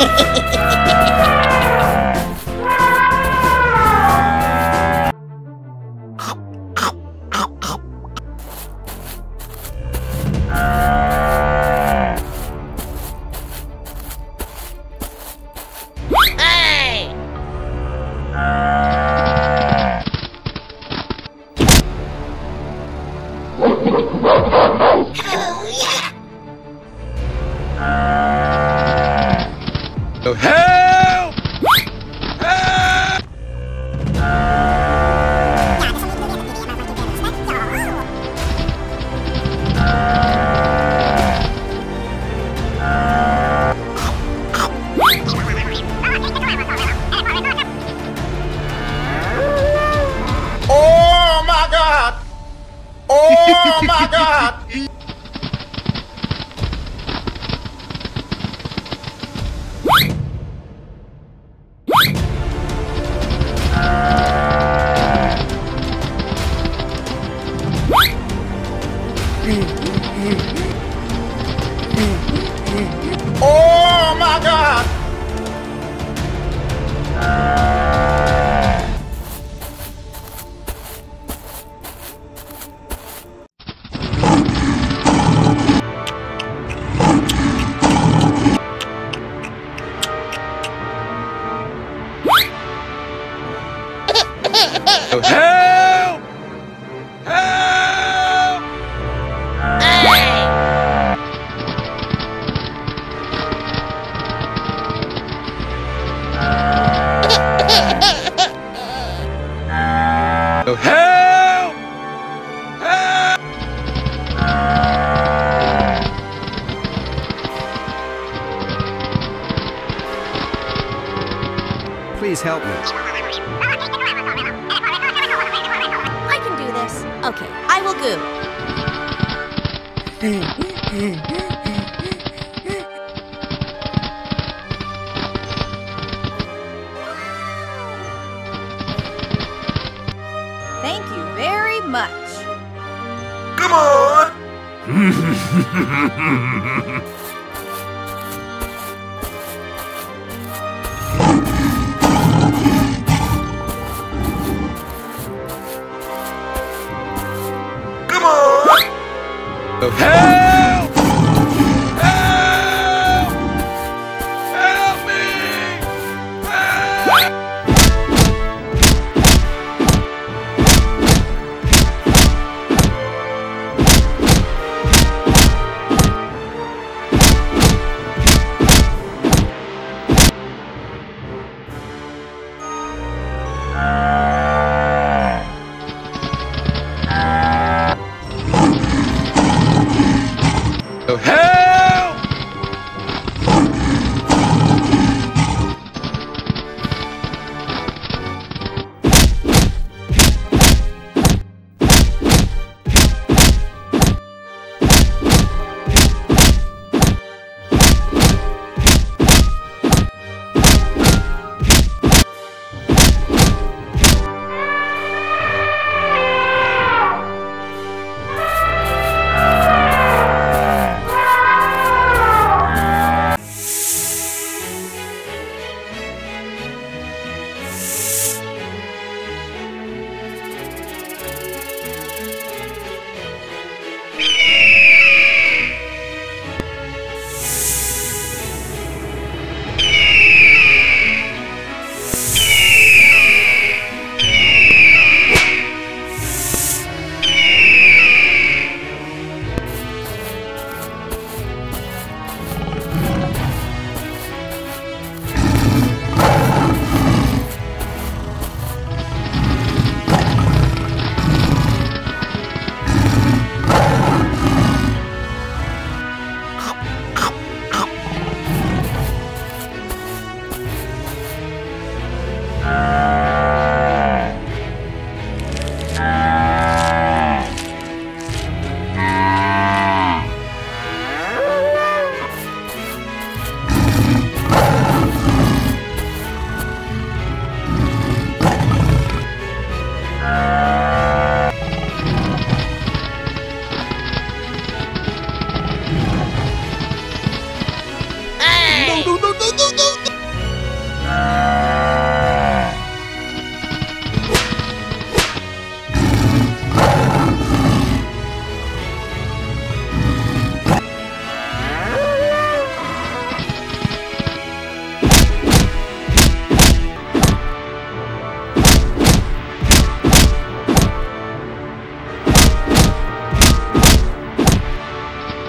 Hehehehe Ha ha ha ha ha ha!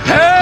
Help!